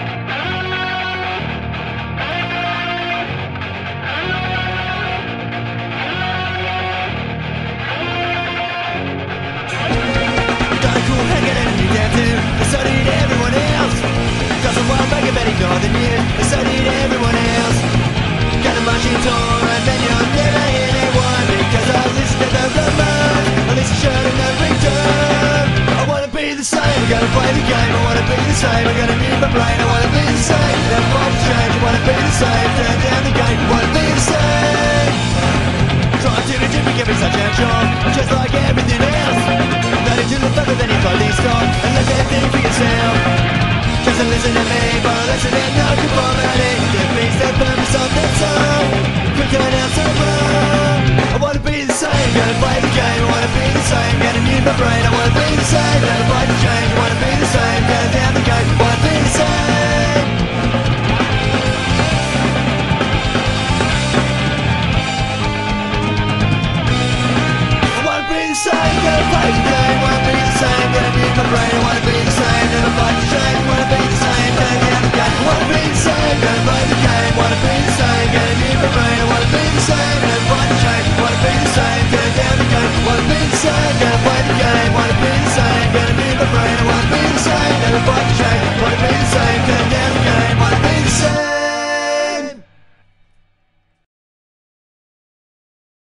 Done the same, I gotta play the game. I wanna be the same, I gotta move my brain I wanna be the same, never want to change. I wanna be the same, turn down the game I wanna be the same Trying to be different, give me such a job I'm just like everything else. Nothing to look better than you totally stop And let them think for yourself. Just listen to me, but listen and no conformity Defeats the purpose of the song. Quicker than so I wanna be the same, gotta play the game. I wanna be the same, gotta mute my brain. I wanna be the same,